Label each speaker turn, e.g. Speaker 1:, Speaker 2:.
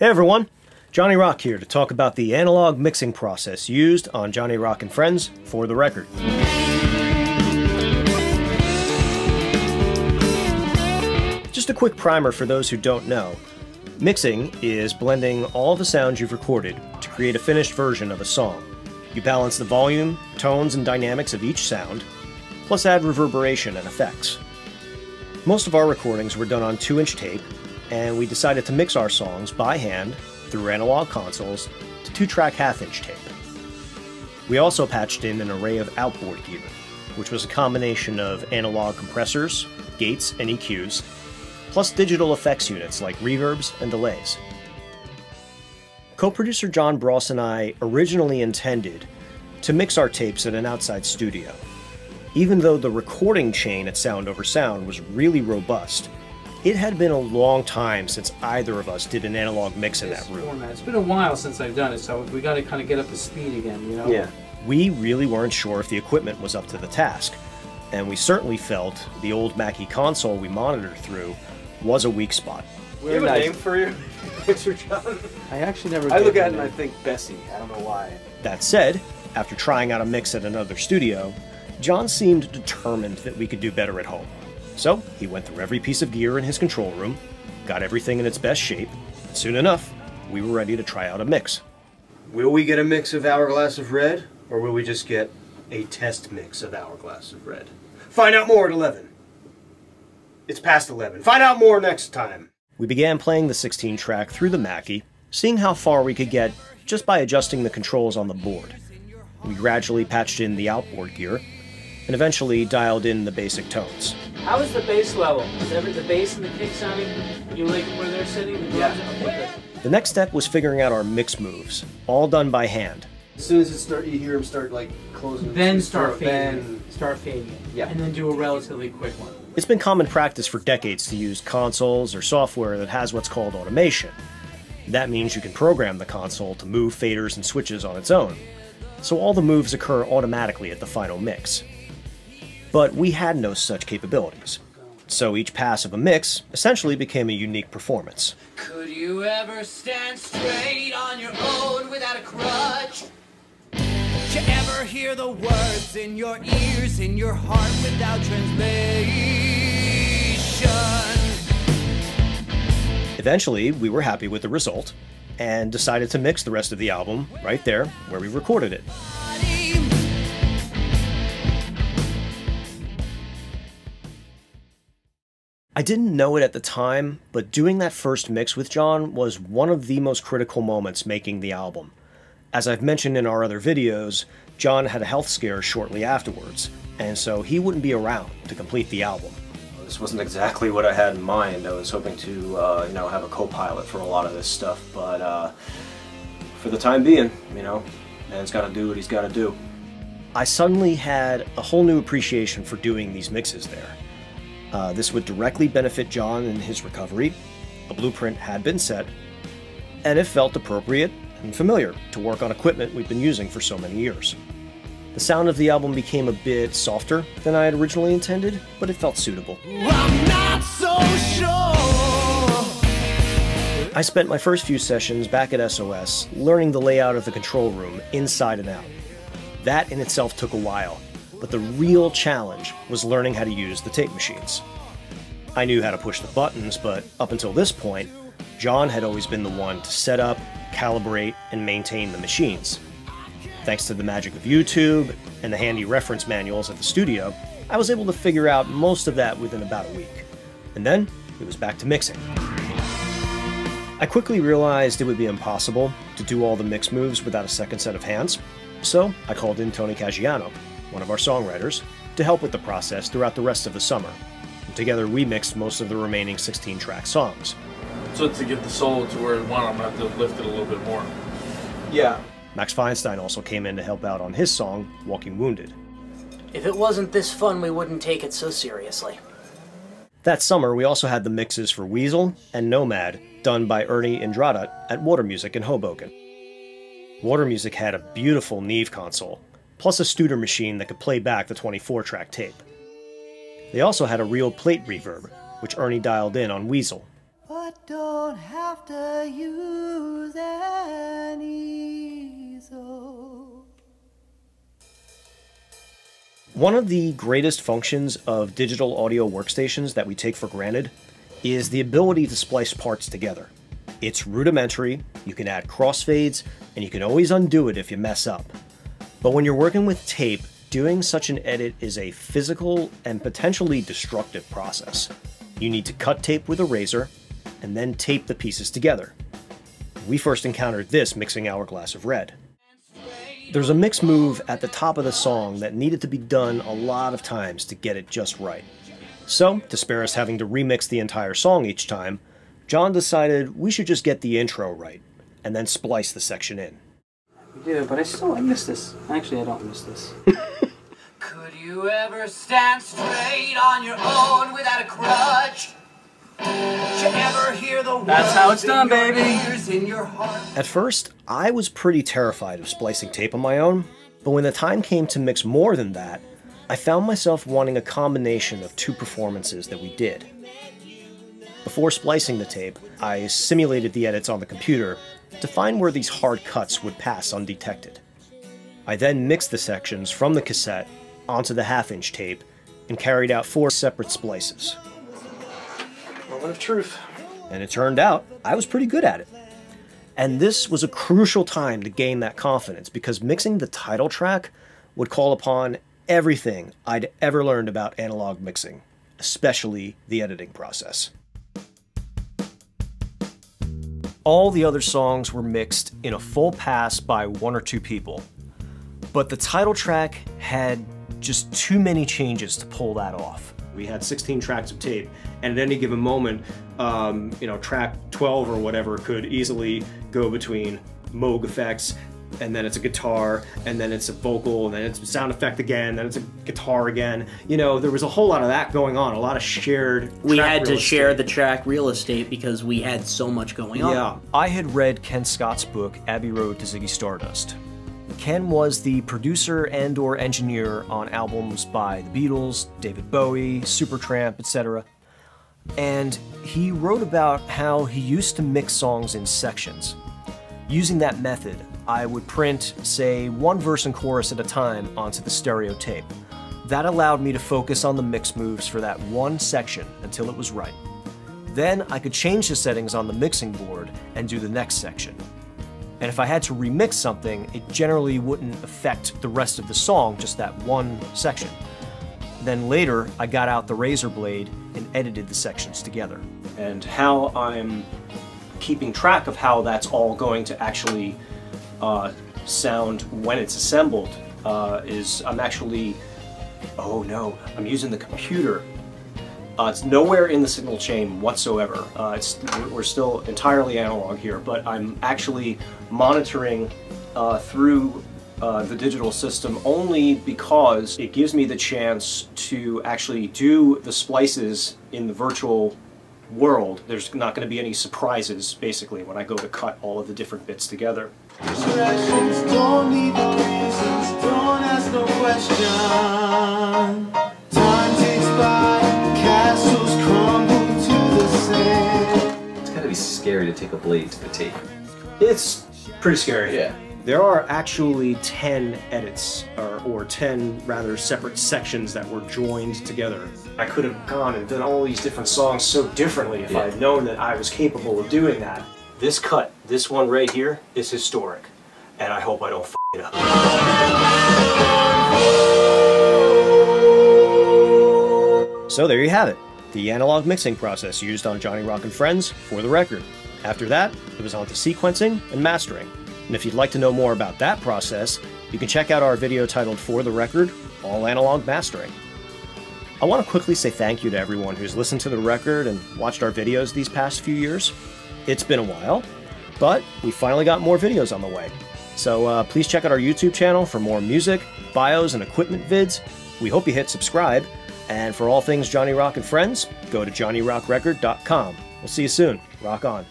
Speaker 1: Hey everyone, Johnny Rock here to talk about the analog mixing process used on Johnny Rock and Friends for the record. Just a quick primer for those who don't know. Mixing is blending all the sounds you've recorded to create a finished version of a song. You balance the volume, tones, and dynamics of each sound, plus add reverberation and effects. Most of our recordings were done on 2 inch tape, and we decided to mix our songs by hand through analog consoles to 2 track half inch tape. We also patched in an array of outboard gear, which was a combination of analog compressors, gates, and EQs, plus digital effects units like reverbs and delays. Co-producer John Bross and I originally intended to mix our tapes at an outside studio. Even though the recording chain at Sound Over Sound was really robust, it had been a long time since either of us did an analog mix in that room.
Speaker 2: Format. It's been a while since I've done it, so we got to kind of get up to speed again, you know?
Speaker 1: Yeah. We really weren't sure if the equipment was up to the task, and we certainly felt the old Mackie console we monitored through was a weak spot.
Speaker 3: Do you have a name for your mixer, John?
Speaker 2: I actually never.
Speaker 3: I look at
Speaker 2: a
Speaker 3: it and I think Bessie. I don't know why.
Speaker 1: That said, after trying out a mix at another studio, John seemed determined that we could do better at home. So he went through every piece of gear in his control room, got everything in its best shape, and soon enough, we were ready to try out a mix.
Speaker 4: Will we get a mix of Hourglass of Red, or will we just get a test mix of Hourglass of Red? Find out more at 11. It's past 11. Find out more next time.
Speaker 1: We began playing the 16 track through the Mackie, seeing how far we could get just by adjusting the controls on the board. We gradually patched in the outboard gear, and eventually dialed in the basic tones.
Speaker 2: How is the bass level? Is every the bass and the kick sounding? You like where they're sitting? The drums?
Speaker 3: Yeah.
Speaker 2: Okay.
Speaker 1: The next step was figuring out our mix moves, all done by hand.
Speaker 3: As soon as it start, you hear him start like closing.
Speaker 2: Then
Speaker 3: his
Speaker 2: start fading.
Speaker 3: Then
Speaker 2: Start fading.
Speaker 3: Yeah.
Speaker 2: And then do a relatively quick one.
Speaker 1: It's been common practice for decades to use consoles or software that has what's called automation. That means you can program the console to move faders and switches on its own, so all the moves occur automatically at the final mix. But we had no such capabilities, so each pass of a mix essentially became a unique performance.
Speaker 5: Could you ever stand straight on your own without a crutch? Did you ever hear the words in your ears, in your heart without translation?
Speaker 1: Eventually, we were happy with the result, and decided to mix the rest of the album right there where we recorded it. I didn't know it at the time, but doing that first mix with John was one of the most critical moments making the album. As I've mentioned in our other videos, John had a health scare shortly afterwards, and so he wouldn't be around to complete the album.
Speaker 4: This wasn't exactly what I had in mind. I was hoping to, uh, you know, have a co-pilot for a lot of this stuff, but uh, for the time being, you know, man's got to do what he's got to do.
Speaker 1: I suddenly had a whole new appreciation for doing these mixes there. Uh, this would directly benefit John in his recovery. A blueprint had been set, and it felt appropriate and familiar to work on equipment we've been using for so many years. The sound of the album became a bit softer than I had originally intended, but it felt suitable.
Speaker 5: I'm not so sure.
Speaker 1: I spent my first few sessions back at SOS learning the layout of the control room inside and out. That in itself took a while, but the real challenge was learning how to use the tape machines. I knew how to push the buttons, but up until this point, John had always been the one to set up, calibrate, and maintain the machines. Thanks to the magic of YouTube and the handy reference manuals at the studio, I was able to figure out most of that within about a week. And then it was back to mixing. I quickly realized it would be impossible to do all the mix moves without a second set of hands, so I called in Tony Caggiano, one of our songwriters, to help with the process throughout the rest of the summer. And together we mixed most of the remaining 16 track songs.
Speaker 6: So to get the solo to where it went, I'm gonna have to lift it a little bit more.
Speaker 3: yeah.
Speaker 1: Max Feinstein also came in to help out on his song, Walking Wounded.
Speaker 7: If it wasn't this fun, we wouldn't take it so seriously.
Speaker 1: That summer, we also had the mixes for Weasel and Nomad, done by Ernie Indradat at Water Music in Hoboken. Water Music had a beautiful Neve console, plus a Studer machine that could play back the 24-track tape. They also had a real plate reverb, which Ernie dialed in on Weasel. One of the greatest functions of digital audio workstations that we take for granted is the ability to splice parts together. It's rudimentary, you can add crossfades, and you can always undo it if you mess up. But when you're working with tape, doing such an edit is a physical and potentially destructive process. You need to cut tape with a razor, and then tape the pieces together. We first encountered this mixing Hourglass of Red. There's a mix move at the top of the song that needed to be done a lot of times to get it just right. So, to spare us having to remix the entire song each time, John decided we should just get the intro right, and then splice the section in.
Speaker 2: Yeah, but I still I miss this. Actually, I don't miss this.
Speaker 5: Could you ever stand straight on your own without a crutch? Did you ever hear the
Speaker 2: That's how it's done,
Speaker 5: in
Speaker 2: baby.
Speaker 5: in your heart?
Speaker 1: At first, I was pretty terrified of splicing tape on my own, but when the time came to mix more than that, I found myself wanting a combination of two performances that we did. Before splicing the tape, I simulated the edits on the computer to find where these hard cuts would pass undetected. I then mixed the sections from the cassette onto the half-inch tape and carried out four separate splices. Moment of truth. And it turned out I was pretty good at it. And this was a crucial time to gain that confidence because mixing the title track would call upon everything I'd ever learned about analog mixing, especially the editing process. All the other songs were mixed in a full pass by one or two people, but the title track had just too many changes to pull that off. We had 16 tracks of tape, and at any given moment, um, you know, track 12 or whatever could easily go between Moog effects, and then it's a guitar, and then it's a vocal, and then it's a sound effect again, then it's a guitar again. You know, there was a whole lot of that going on, a lot of shared.
Speaker 7: We
Speaker 1: track
Speaker 7: had to
Speaker 1: real
Speaker 7: share
Speaker 1: estate.
Speaker 7: the track real estate because we had so much going on.
Speaker 1: Yeah, I had read Ken Scott's book Abbey Road to Ziggy Stardust. Ken was the producer and or engineer on albums by the Beatles, David Bowie, Supertramp, etc. And he wrote about how he used to mix songs in sections. Using that method, I would print, say, one verse and chorus at a time onto the stereo tape. That allowed me to focus on the mix moves for that one section until it was right. Then I could change the settings on the mixing board and do the next section. And if I had to remix something, it generally wouldn't affect the rest of the song, just that one section. Then later, I got out the razor blade and edited the sections together. And how I'm keeping track of how that's all going to actually uh, sound when it's assembled uh, is I'm actually, oh no, I'm using the computer uh, it's nowhere in the signal chain whatsoever. Uh, it's, we're- still entirely analog here, but I'm actually monitoring uh, through uh, the digital system only because it gives me the chance to actually do the splices in the virtual world. There's not going to be any surprises, basically, when I go to cut all of the different bits together.
Speaker 8: Distractions don't need no reasons, don't ask no question. Time ticks by, castles crumble to the sand.
Speaker 3: It's gotta be scary to take a blade to the tape.
Speaker 1: It's pretty scary.
Speaker 3: Yeah.
Speaker 1: There are actually 10 edits, or, or 10 rather separate sections that were joined together. I could have gone and done all these different songs so differently if I had known that I was capable of doing that. This cut, this one right here, is historic, and I hope I don't f it up. So there you have it, the analog mixing process used on Johnny Rock and Friends for the record. After that, it was on to sequencing and mastering. And if you'd like to know more about that process, you can check out our video titled For the Record All Analog Mastering. I want to quickly say thank you to everyone who's listened to the record and watched our videos these past few years. It's been a while, but we finally got more videos on the way. So uh, please check out our YouTube channel for more music, bios, and equipment vids. We hope you hit subscribe. And for all things Johnny Rock and Friends, go to johnnyrockrecord.com. We'll see you soon. Rock on.